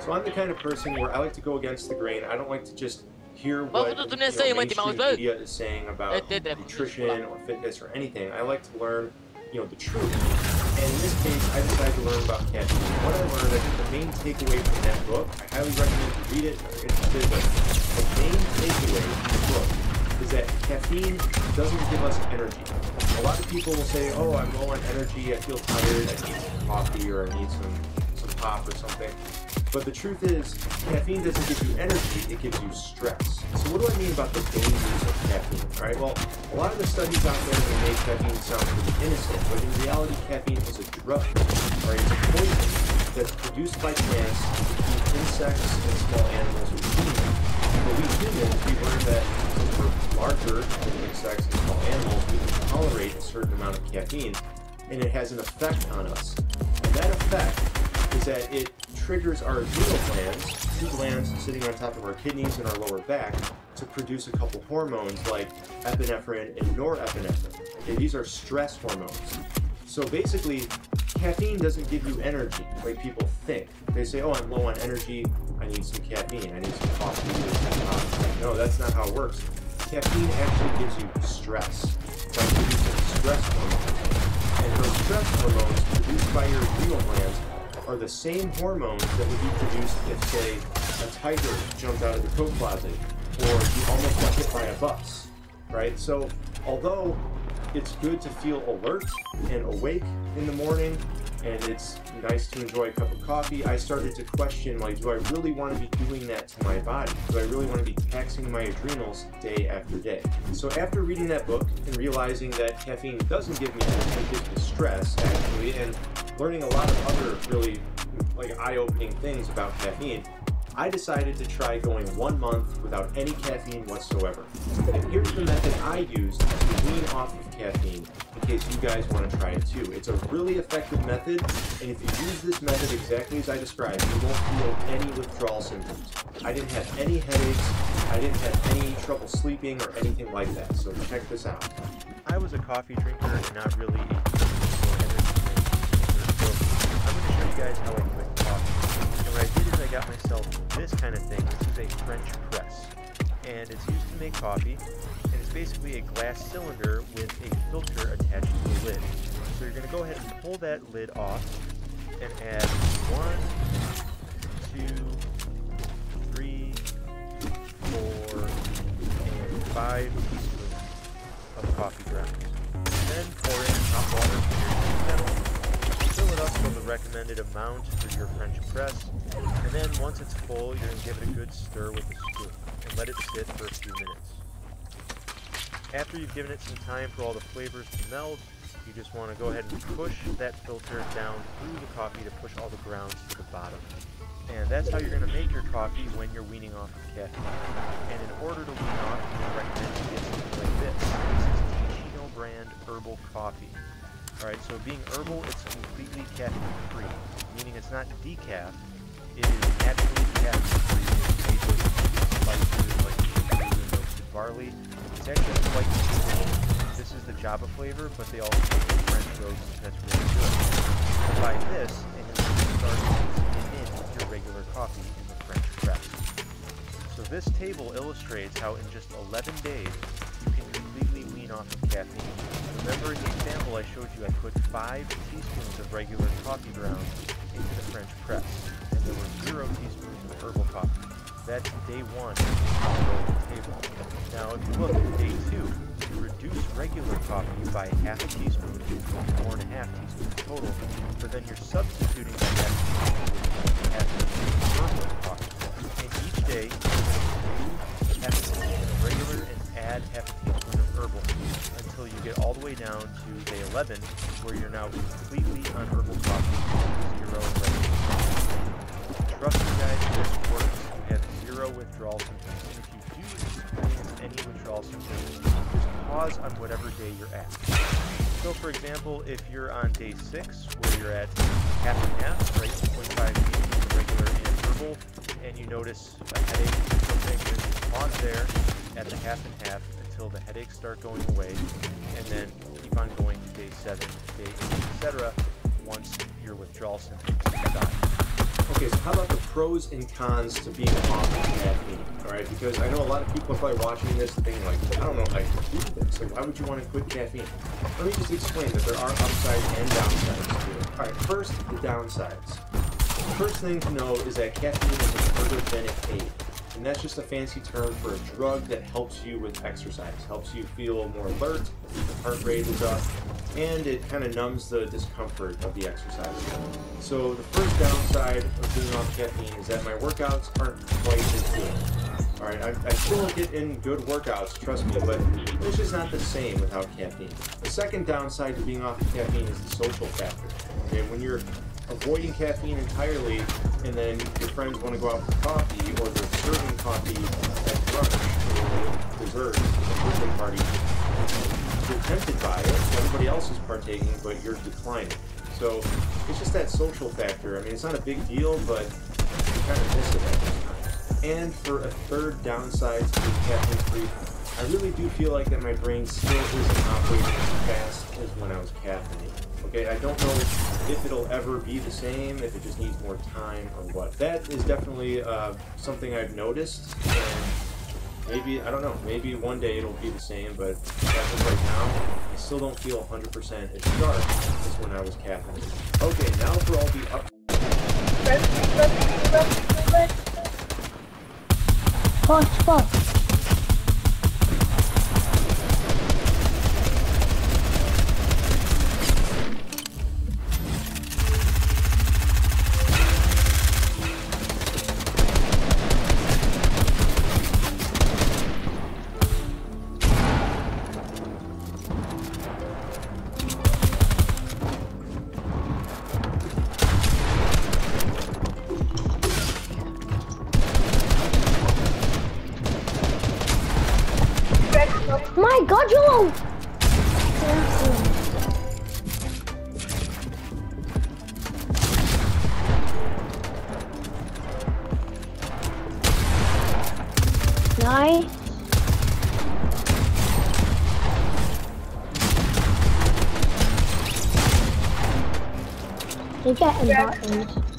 So I'm the kind of person where I like to go against the grain. I don't like to just hear what you know, it say, Mighty mainstream media is saying about It did that. nutrition or fitness or anything. I like to learn, you know, the truth. And in this case, I decided to learn about caffeine. What I learned, I think the main takeaway from that book, I highly recommend you read it if you're interested, but the main takeaway from the book is that caffeine doesn't give us energy. A lot of people will say, oh, I'm low on energy, I feel tired, I need some coffee or I need some, some pop or something. But the truth is, caffeine doesn't give you energy, it gives you stress. So what do I mean about the dangers of caffeine? All right, well, a lot of the studies out there make caffeine sound pretty innocent, but in reality, caffeine is a drug. Right, it's a poison that's produced by plants to keep insects and small animals from eating. But we humans, we learned that since we're larger than insects and small animals, we can tolerate a certain amount of caffeine, and it has an effect on us. And that effect is that it triggers our adrenal glands, two glands sitting on top of our kidneys and our lower back, to produce a couple hormones like epinephrine and norepinephrine. Okay, these are stress hormones. So basically, caffeine doesn't give you energy like people think. They say, oh, I'm low on energy, I need some caffeine, I need some coffee. No, that's not how it works. Caffeine actually gives you stress by producing stress hormones. And those stress hormones produced by your adrenal glands are the same hormones that would be produced if, say, a tiger jumped out of the coat closet or you almost got hit by a bus, right? So, although it's good to feel alert and awake in the morning and it's nice to enjoy a cup of coffee, I started to question like, do I really want to be doing that to my body? Do I really want to be taxing my adrenals day after day? So after reading that book and realizing that caffeine doesn't give me energy, it gives me stress actually, and learning a lot of other really eye-opening things about caffeine, I decided to try going one month without any caffeine whatsoever. And here's the method I used to wean off of caffeine in case you guys want to try it too. It's a really effective method, and if you use this method exactly as I described, you won't feel any withdrawal symptoms. I didn't have any headaches, I didn't have any trouble sleeping or anything like that, so check this out. I was a coffee drinker and not really I'm going to show you guys how I I got myself this kind of thing. This is a French press, and it's used to make coffee. And it's basically a glass cylinder with a filter attached to the lid. So you're going to go ahead and pull that lid off and add one, two, three, four, and five teaspoons of coffee grounds. Then pour in hot water Fill the recommended amount for your French press. And then once it's full, you're going to give it a good stir with a spoon and let it sit for a few minutes. After you've given it some time for all the flavors to meld, you just want to go ahead and push that filter down through the coffee to push all the grounds to the bottom. And that's how you're going to make your coffee when you're weaning off of caffeine. And in order to wean off, I recommend you get something like this. This is Teeccino brand herbal coffee. Alright, so being herbal, it's completely caffeine free, meaning it's not decaf, it is naturally caffeine free. It's made with spices like and roasted barley. It's actually quite nutritious. This is the Java flavor, but they also make French roast that's really good. You this, and you'll start mixing it in your regular coffee in the French press. So this table illustrates how in just 11 days you can completely wean off of caffeine. Remember in the example I showed you I put 5 teaspoons of regular coffee grounds into the French press, and there were 0 teaspoons of herbal coffee. That's day 1 on the table. Now if you look at day 2, you reduce regular coffee by half a teaspoon to 4.5 teaspoons total, but then you're substituting that half teaspoon 11 where you're now completely on herbal coffee, zero. Trust me guys, this works. You have zero withdrawal symptoms. And if you do experience any withdrawal symptoms, just pause on whatever day you're at. So for example, if you're on day 6 where you're at half and half, right, 2.5 teaspoons of regular and herbal, and you notice a headache or something, just pause there at the half and half until the headaches start going away, and then keep on going to day 7, day 8, etc. once your withdrawal symptoms stop. Okay, so how about the pros and cons to being off of caffeine? All right, because I know a lot of people are probably watching this thinking like, I don't know you do this. Like, why would you want to quit caffeine? Let me just explain that there are upsides and downsides to it. All right, first the downsides. The first thing to know is that caffeine is an ergogenic aid. And that's just a fancy term for a drug that helps you with exercise, helps you feel more alert, your heart rate is up, and it kind of numbs the discomfort of the exercise. So the first downside of being off caffeine is that my workouts aren't quite as good. Alright, I, I still get in good workouts, trust me, but it's just not the same without caffeine. The second downside to being off of caffeine is the social factor. Okay, when you're avoiding caffeine entirely, and then your friends want to go out for coffee, or they're serving coffee at brunch or dessert, or birthday party, you're tempted by it. Everybody else is partaking, but you're declining. So it's just that social factor. I mean, it's not a big deal, but you kind of miss it at times. And for a third downside to caffeine-free, I really do feel like that my brain still isn't operating as fast as when I was caffeinated. Okay, I don't know if it'll ever be the same, if it just needs more time or what. That is definitely uh, something I've noticed, and maybe, I don't know, maybe one day it'll be the same, but as of right now, I still don't feel 100% as sharp as when I was caffeinated. Okay, now for all the up... Fuck, fuck. My god, you Nice. You're getting buttons.